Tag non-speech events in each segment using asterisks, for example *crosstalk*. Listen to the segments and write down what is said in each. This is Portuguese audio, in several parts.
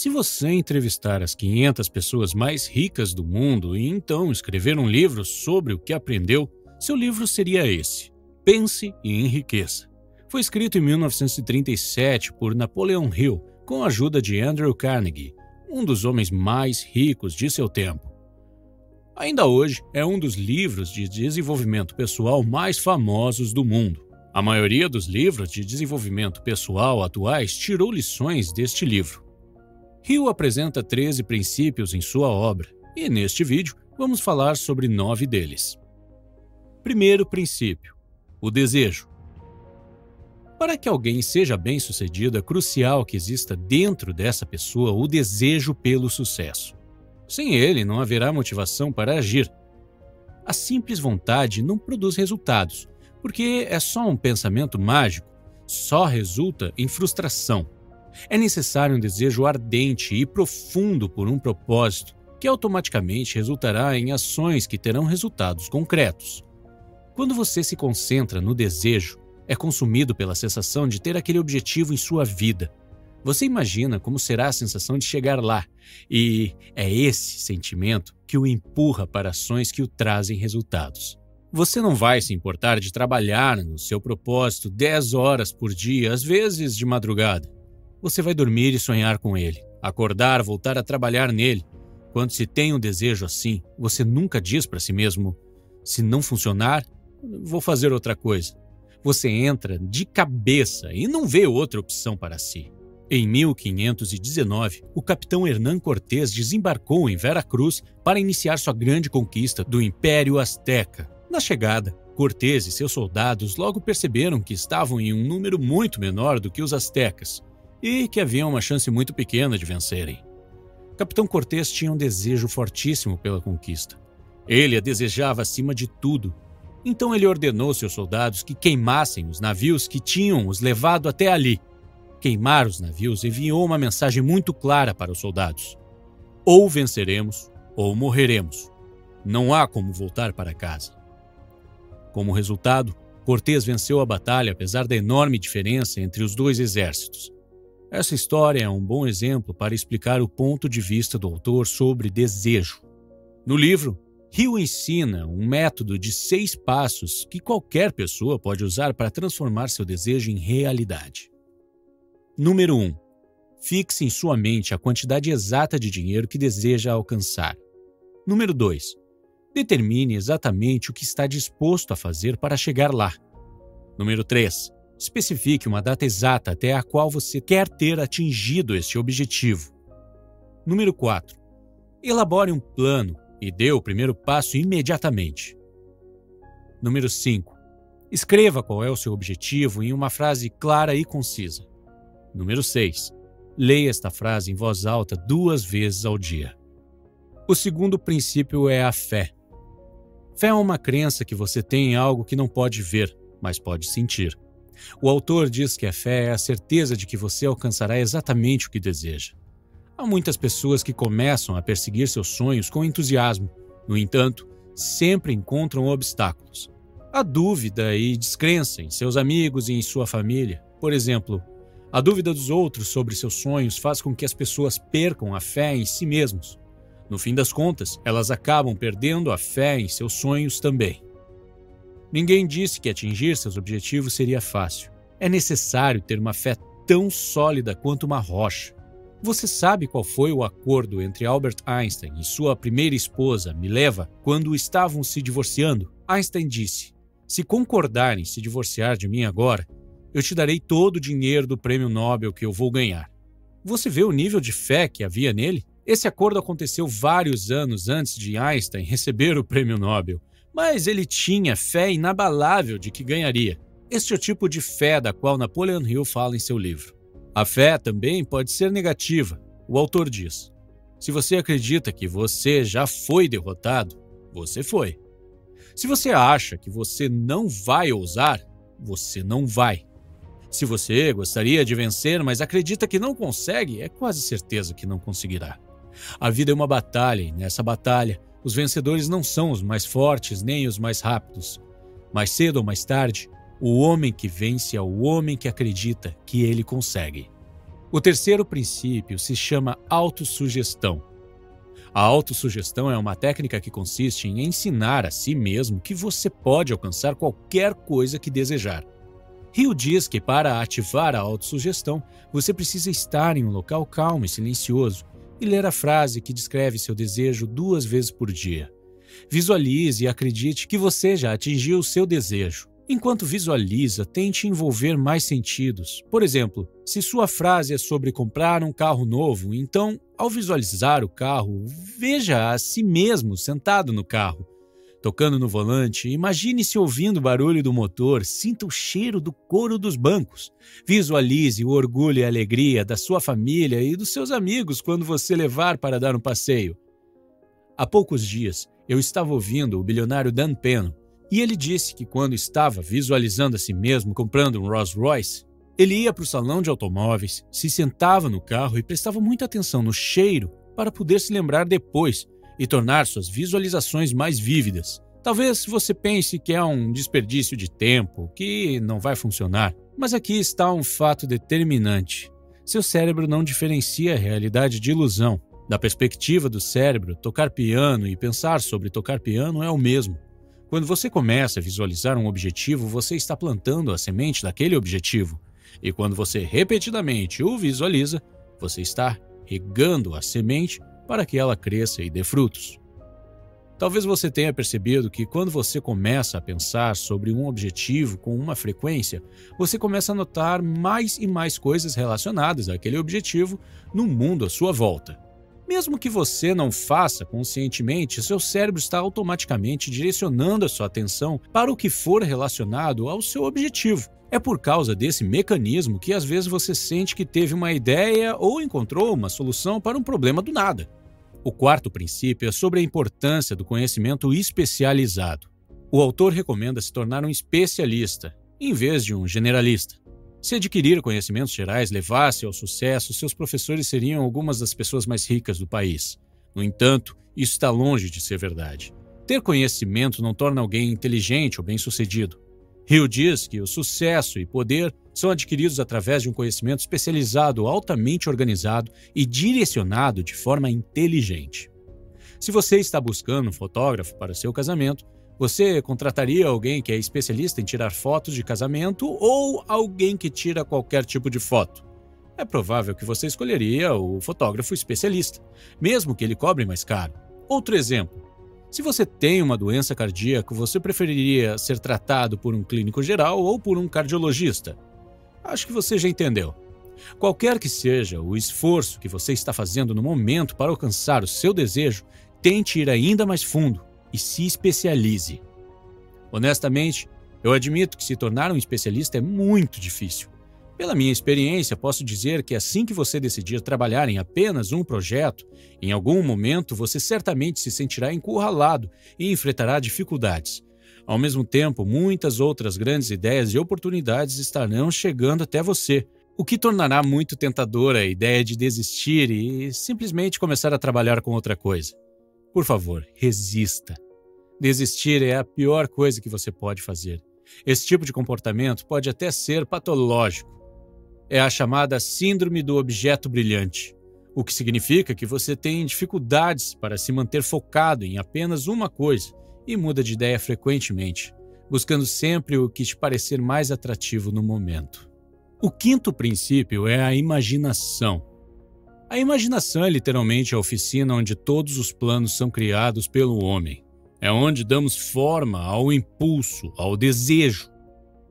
Se você entrevistar as 500 pessoas mais ricas do mundo e então escrever um livro sobre o que aprendeu, seu livro seria esse: Pense e Enriqueça. Foi escrito em 1937 por Napoleon Hill com a ajuda de Andrew Carnegie, um dos homens mais ricos de seu tempo. Ainda hoje é um dos livros de desenvolvimento pessoal mais famosos do mundo. A maioria dos livros de desenvolvimento pessoal atuais tirou lições deste livro. Hill apresenta 13 princípios em sua obra, e neste vídeo vamos falar sobre nove deles. Primeiro princípio: o desejo. Para que alguém seja bem-sucedido, é crucial que exista dentro dessa pessoa o desejo pelo sucesso. Sem ele, não haverá motivação para agir. A simples vontade não produz resultados, porque é só um pensamento mágico, só resulta em frustração. É necessário um desejo ardente e profundo por um propósito, que automaticamente resultará em ações que terão resultados concretos. Quando você se concentra no desejo, é consumido pela sensação de ter aquele objetivo em sua vida. Você imagina como será a sensação de chegar lá, e é esse sentimento que o empurra para ações que o trazem resultados. Você não vai se importar de trabalhar no seu propósito 10 horas por dia, às vezes de madrugada. Você vai dormir e sonhar com ele, acordar, voltar a trabalhar nele. Quando se tem um desejo assim, você nunca diz para si mesmo: se não funcionar, vou fazer outra coisa. Você entra de cabeça e não vê outra opção para si. Em 1519, o capitão Hernán Cortés desembarcou em Vera Cruz para iniciar sua grande conquista do Império Azteca. Na chegada, Cortés e seus soldados logo perceberam que estavam em um número muito menor do que os astecas e que havia uma chance muito pequena de vencerem. Capitão Cortés tinha um desejo fortíssimo pela conquista. Ele a desejava acima de tudo então ele ordenou seus soldados que queimassem os navios que tinham os levado até ali. Queimar os navios enviou uma mensagem muito clara para os soldados: ou venceremos ou morreremos. Não há como voltar para casa. Como resultado, Cortés venceu a batalha apesar da enorme diferença entre os dois exércitos. Essa história é um bom exemplo para explicar o ponto de vista do autor sobre desejo. No livro, Rio ensina um método de seis passos que qualquer pessoa pode usar para transformar seu desejo em realidade. Número 1. Um, fixe em sua mente a quantidade exata de dinheiro que deseja alcançar. Número 2. Determine exatamente o que está disposto a fazer para chegar lá. Número 3. Especifique uma data exata até a qual você quer ter atingido este objetivo. Número 4. Elabore um plano e dê o primeiro passo imediatamente. Número 5. Escreva qual é o seu objetivo em uma frase clara e concisa. Número 6. Leia esta frase em voz alta duas vezes ao dia. O segundo princípio é a fé. Fé é uma crença que você tem em algo que não pode ver, mas pode sentir. O autor diz que a fé é a certeza de que você alcançará exatamente o que deseja. Há muitas pessoas que começam a perseguir seus sonhos com entusiasmo, no entanto, sempre encontram obstáculos. A dúvida e descrença em seus amigos e em sua família. Por exemplo, a dúvida dos outros sobre seus sonhos faz com que as pessoas percam a fé em si mesmos. No fim das contas, elas acabam perdendo a fé em seus sonhos também. Ninguém disse que atingir seus objetivos seria fácil. É necessário ter uma fé tão sólida quanto uma rocha. Você sabe qual foi o acordo entre Albert Einstein e sua primeira esposa, Mileva, quando estavam se divorciando? Einstein disse: Se concordarem se divorciar de mim agora, eu te darei todo o dinheiro do prêmio Nobel que eu vou ganhar. Você vê o nível de fé que havia nele? Esse acordo aconteceu vários anos antes de Einstein receber o prêmio Nobel, mas ele tinha fé inabalável de que ganharia. Este é o tipo de fé da qual Napoleon Hill fala em seu livro. A fé também pode ser negativa. O autor diz: se você acredita que você já foi derrotado, você foi. Se você acha que você não vai ousar, você não vai. Se você gostaria de vencer, mas acredita que não consegue, é quase certeza que não conseguirá. A vida é uma batalha e nessa batalha, os vencedores não são os mais fortes nem os mais rápidos. Mais cedo ou mais tarde, o homem que vence é o homem que acredita que ele consegue. O terceiro princípio se chama autossugestão. A autossugestão é uma técnica que consiste em ensinar a si mesmo que você pode alcançar qualquer coisa que desejar. Rio diz que para ativar a autossugestão, você precisa estar em um local calmo e silencioso e ler a frase que descreve seu desejo duas vezes por dia. Visualize e acredite que você já atingiu o seu desejo. Enquanto visualiza, tente envolver mais sentidos. Por exemplo, se sua frase é sobre comprar um carro novo, então, ao visualizar o carro, veja a si mesmo sentado no carro. Tocando no volante, imagine-se ouvindo o barulho do motor, sinta o cheiro do couro dos bancos. Visualize o orgulho e a alegria da sua família e dos seus amigos quando você levar para dar um passeio. Há poucos dias, eu estava ouvindo o bilionário Dan Penn e ele disse que quando estava visualizando a si mesmo comprando um Rolls Royce, ele ia para o salão de automóveis, se sentava no carro e prestava muita atenção no cheiro para poder se lembrar depois e tornar suas visualizações mais vívidas. Talvez você pense que é um desperdício de tempo, que não vai funcionar, mas aqui está um fato determinante. Seu cérebro não diferencia a realidade de ilusão. Da perspectiva do cérebro, tocar piano e pensar sobre tocar piano é o mesmo. Quando você começa a visualizar um objetivo, você está plantando a semente daquele objetivo. E quando você repetidamente o visualiza, você está regando a semente para que ela cresça e dê frutos. Talvez você tenha percebido que quando você começa a pensar sobre um objetivo com uma frequência, você começa a notar mais e mais coisas relacionadas àquele objetivo no mundo à sua volta. Mesmo que você não faça conscientemente, seu cérebro está automaticamente direcionando a sua atenção para o que for relacionado ao seu objetivo. É por causa desse mecanismo que às vezes você sente que teve uma ideia ou encontrou uma solução para um problema do nada. O quarto princípio é sobre a importância do conhecimento especializado. O autor recomenda se tornar um especialista, em vez de um generalista. Se adquirir conhecimentos gerais levasse ao sucesso, seus professores seriam algumas das pessoas mais ricas do país. No entanto, isso está longe de ser verdade. Ter conhecimento não torna alguém inteligente ou bem-sucedido. Hill diz que o sucesso e poder são adquiridos através de um conhecimento especializado, altamente organizado e direcionado de forma inteligente. Se você está buscando um fotógrafo para seu casamento, você contrataria alguém que é especialista em tirar fotos de casamento ou alguém que tira qualquer tipo de foto? É provável que você escolheria o fotógrafo especialista, mesmo que ele cobre mais caro. Outro exemplo: se você tem uma doença cardíaca, você preferiria ser tratado por um clínico geral ou por um cardiologista? Acho que você já entendeu. Qualquer que seja o esforço que você está fazendo no momento para alcançar o seu desejo, tente ir ainda mais fundo e se especialize. Honestamente, eu admito que se tornar um especialista é muito difícil. Pela minha experiência, posso dizer que assim que você decidir trabalhar em apenas um projeto, em algum momento você certamente se sentirá encurralado e enfrentará dificuldades. Ao mesmo tempo, muitas outras grandes ideias e oportunidades estarão chegando até você, o que tornará muito tentadora a ideia de desistir e simplesmente começar a trabalhar com outra coisa. Por favor, resista. Desistir é a pior coisa que você pode fazer. Esse tipo de comportamento pode até ser patológico. É a chamada Síndrome do Objeto Brilhante, o que significa que você tem dificuldades para se manter focado em apenas uma coisa e muda de ideia frequentemente, buscando sempre o que te parecer mais atrativo no momento. O quinto princípio é a imaginação. A imaginação é literalmente a oficina onde todos os planos são criados pelo homem. É onde damos forma ao impulso, ao desejo.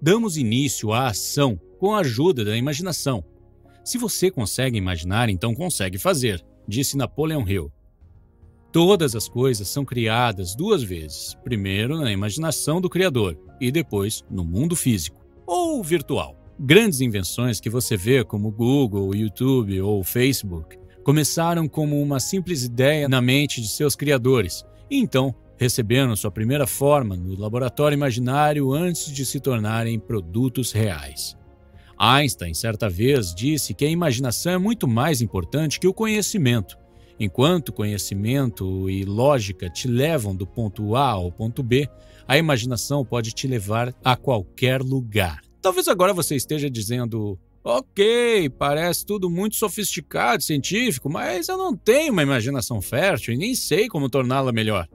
Damos início à ação com a ajuda da imaginação. Se você consegue imaginar, então consegue fazer, disse Napoleon Hill. Todas as coisas são criadas duas vezes: primeiro na imaginação do Criador e depois no mundo físico ou virtual. Grandes invenções que você vê, como Google, YouTube ou Facebook, começaram como uma simples ideia na mente de seus criadores e então receberam sua primeira forma no laboratório imaginário antes de se tornarem produtos reais. Einstein, certa vez, disse que a imaginação é muito mais importante que o conhecimento. Enquanto conhecimento e lógica te levam do ponto A ao ponto B, a imaginação pode te levar a qualquer lugar. Talvez agora você esteja dizendo: Ok, parece tudo muito sofisticado, científico, mas eu não tenho uma imaginação fértil e nem sei como torná-la melhor.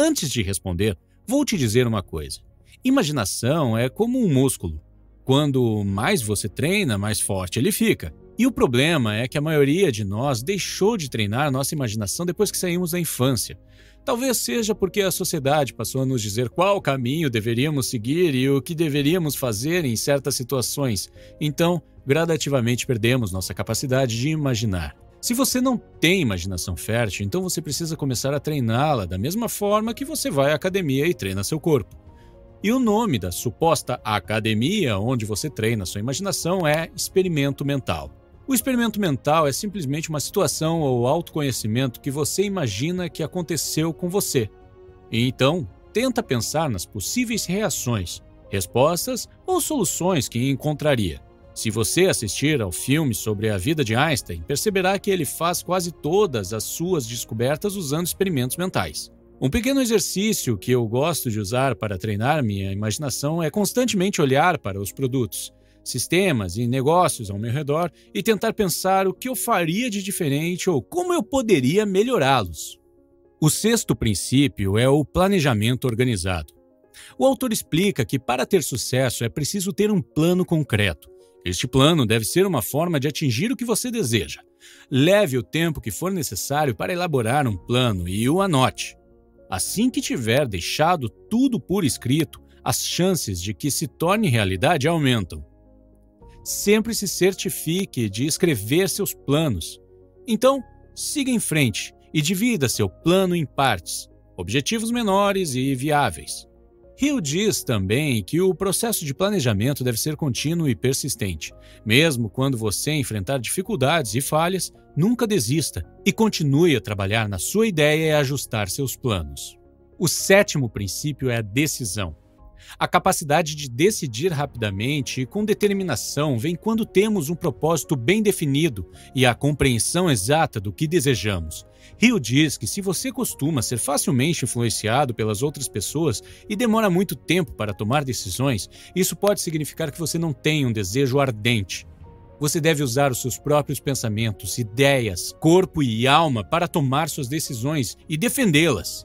Antes de responder, vou te dizer uma coisa. Imaginação é como um músculo. Quando mais você treina, mais forte ele fica. E o problema é que a maioria de nós deixou de treinar nossa imaginação depois que saímos da infância. Talvez seja porque a sociedade passou a nos dizer qual caminho deveríamos seguir e o que deveríamos fazer em certas situações. Então, gradativamente perdemos nossa capacidade de imaginar. Se você não tem imaginação fértil, então você precisa começar a treiná-la da mesma forma que você vai à academia e treina seu corpo. E o nome da suposta academia onde você treina sua imaginação é experimento mental. O experimento mental é simplesmente uma situação ou autoconhecimento que você imagina que aconteceu com você. E então, tenta pensar nas possíveis reações, respostas ou soluções que encontraria. Se você assistir ao filme sobre a vida de Einstein, perceberá que ele faz quase todas as suas descobertas usando experimentos mentais. Um pequeno exercício que eu gosto de usar para treinar minha imaginação é constantemente olhar para os produtos, sistemas e negócios ao meu redor e tentar pensar o que eu faria de diferente ou como eu poderia melhorá-los. O sexto princípio é o planejamento organizado. O autor explica que para ter sucesso é preciso ter um plano concreto. Este plano deve ser uma forma de atingir o que você deseja. Leve o tempo que for necessário para elaborar um plano e o anote. Assim que tiver deixado tudo por escrito, as chances de que se torne realidade aumentam sempre se certifique de escrever seus planos. Então, siga em frente e divida seu plano em partes, objetivos menores e viáveis. Hill diz também que o processo de planejamento deve ser contínuo e persistente. Mesmo quando você enfrentar dificuldades e falhas, nunca desista e continue a trabalhar na sua ideia e ajustar seus planos. O sétimo princípio é a decisão. A capacidade de decidir rapidamente e com determinação vem quando temos um propósito bem definido e a compreensão exata do que desejamos. Rio diz que se você costuma ser facilmente influenciado pelas outras pessoas e demora muito tempo para tomar decisões, isso pode significar que você não tem um desejo ardente. Você deve usar os seus próprios pensamentos, ideias, corpo e alma para tomar suas decisões e defendê-las.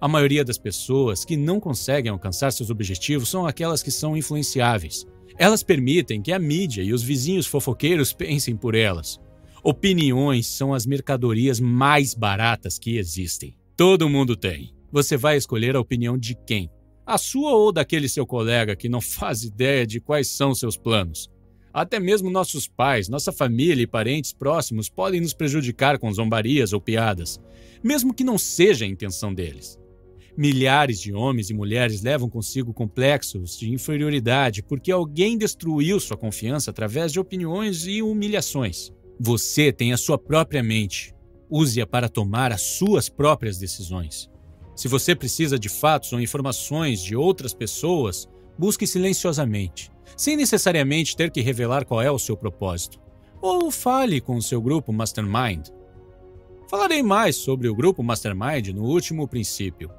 A maioria das pessoas que não conseguem alcançar seus objetivos são aquelas que são influenciáveis. Elas permitem que a mídia e os vizinhos fofoqueiros pensem por elas. Opiniões são as mercadorias mais baratas que existem. Todo mundo tem. Você vai escolher a opinião de quem? A sua ou daquele seu colega que não *laughs* faz ideia de quais são seus planos? Até mesmo nossos pais, nossa família e parentes próximos podem nos prejudicar com zombarias ou piadas, mesmo que não seja a intenção deles. Milhares de homens e mulheres levam consigo complexos de inferioridade porque alguém destruiu sua confiança através de opiniões e humilhações. Você tem a sua própria mente. Use-a para tomar as suas próprias decisões. Se você precisa de fatos ou informações de outras pessoas, busque silenciosamente sem necessariamente ter que revelar qual é o seu propósito. Ou fale com o seu grupo Mastermind. Falarei mais sobre o grupo Mastermind no último princípio.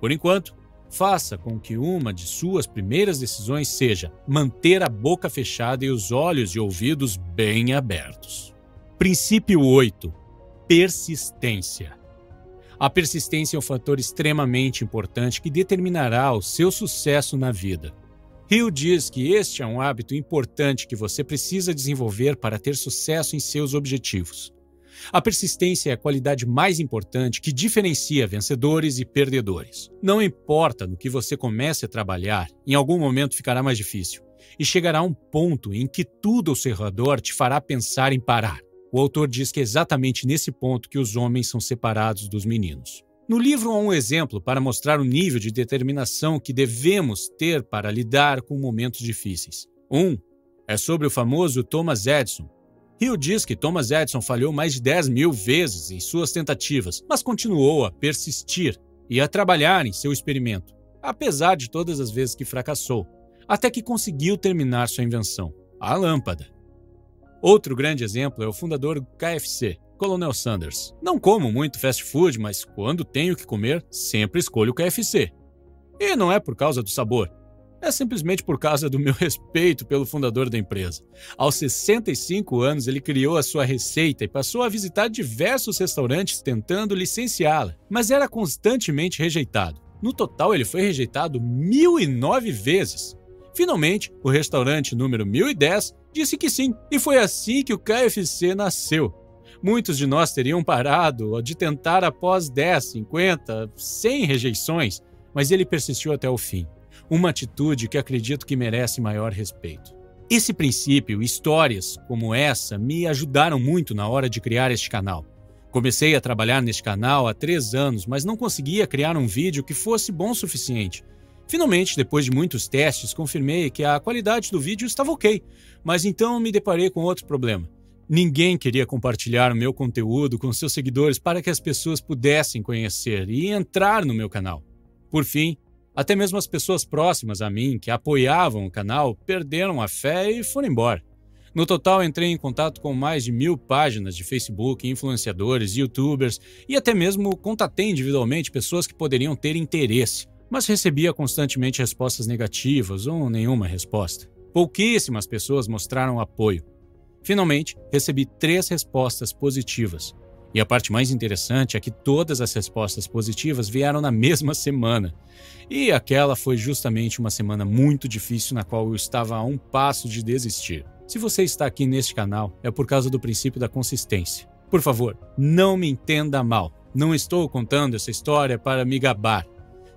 Por enquanto, faça com que uma de suas primeiras decisões seja manter a boca fechada e os olhos e ouvidos bem abertos. Princípio 8: Persistência. A persistência é um fator extremamente importante que determinará o seu sucesso na vida. Hill diz que este é um hábito importante que você precisa desenvolver para ter sucesso em seus objetivos. A persistência é a qualidade mais importante que diferencia vencedores e perdedores. Não importa no que você comece a trabalhar, em algum momento ficará mais difícil e chegará um ponto em que tudo ao seu redor te fará pensar em parar. O autor diz que é exatamente nesse ponto que os homens são separados dos meninos. No livro há um exemplo para mostrar o nível de determinação que devemos ter para lidar com momentos difíceis. Um é sobre o famoso Thomas Edison. Hill diz que Thomas Edison falhou mais de 10 mil vezes em suas tentativas, mas continuou a persistir e a trabalhar em seu experimento, apesar de todas as vezes que fracassou, até que conseguiu terminar sua invenção, a lâmpada. Outro grande exemplo é o fundador do KFC, Colonel Sanders. Não como muito fast food, mas quando tenho que comer, sempre escolho o KFC. E não é por causa do sabor. É simplesmente por causa do meu *laughs* respeito pelo fundador da empresa. Aos 65 anos, ele criou a sua receita e passou a visitar diversos restaurantes tentando licenciá-la, mas era constantemente rejeitado. No total, ele foi rejeitado 1009 vezes. Finalmente, o restaurante número 1010 disse que sim, e foi assim que o KFC nasceu. Muitos de nós teriam parado de tentar após 10, 50, 100 rejeições, mas ele persistiu até o fim. Uma atitude que acredito que merece maior respeito. Esse princípio, histórias como essa, me ajudaram muito na hora de criar este canal. Comecei a trabalhar neste canal há três anos, mas não conseguia criar um vídeo que fosse bom o suficiente. Finalmente, depois de muitos testes, confirmei que a qualidade do vídeo estava ok, mas então me deparei com outro problema. Ninguém queria compartilhar o meu conteúdo com seus seguidores para que as pessoas pudessem conhecer e entrar no meu canal. Por fim, até mesmo as pessoas próximas a mim, que apoiavam o canal, perderam a fé e foram embora. No total, entrei em contato com mais de mil páginas de Facebook, influenciadores, youtubers e até mesmo contatei individualmente pessoas que poderiam ter interesse mas recebia constantemente respostas negativas ou nenhuma resposta. Pouquíssimas pessoas mostraram apoio. Finalmente, recebi três respostas positivas. E a parte mais interessante é que todas as respostas positivas vieram na *laughs* mesma semana. E aquela foi justamente uma semana muito difícil na qual eu estava a um passo de desistir. Se você está aqui neste canal, é por causa do princípio da consistência. Por favor, não me entenda mal. Não estou contando essa história para me gabar.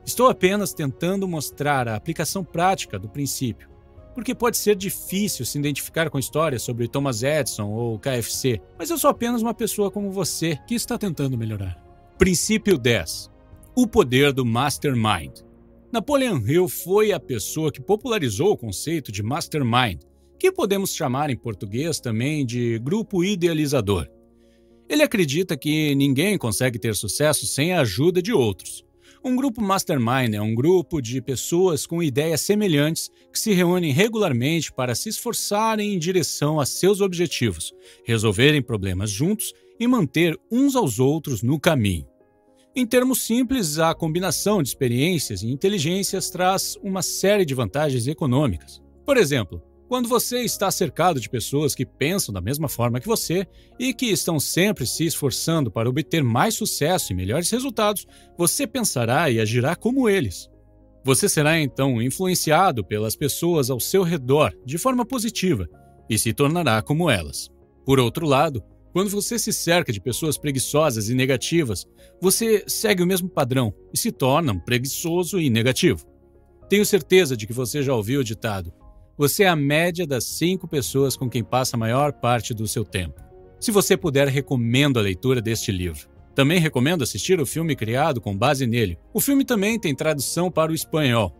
Estou apenas tentando mostrar a aplicação prática do princípio, porque pode ser difícil se identificar com histórias sobre Thomas Edison ou KFC, mas eu sou apenas uma pessoa como você que está tentando melhorar. Princípio 10 O poder do Mastermind. Napoleon Hill foi a pessoa que popularizou o conceito de Mastermind, que podemos chamar em português também de grupo idealizador. Ele acredita que ninguém consegue ter sucesso sem a ajuda de outros. Um grupo mastermind é um grupo de pessoas com ideias semelhantes que se reúnem regularmente para se esforçarem em direção a seus objetivos, resolverem problemas juntos e manter uns aos outros no caminho. Em termos simples, a combinação de experiências e inteligências traz uma série de vantagens econômicas. Por exemplo, quando você está cercado de pessoas que pensam da mesma forma que você e que estão sempre se esforçando para obter mais sucesso e melhores resultados, você pensará e agirá como eles. Você será então influenciado pelas pessoas ao seu redor de forma positiva e se tornará como elas. Por outro lado, quando você se cerca de pessoas preguiçosas e negativas, você segue o mesmo padrão e se torna um preguiçoso e negativo. Tenho certeza de que você já ouviu o ditado: você é a média das cinco pessoas com quem passa a maior parte do seu tempo. Se você puder, recomendo a leitura deste livro. Também recomendo assistir o filme criado com base nele. O filme também tem tradução para o espanhol.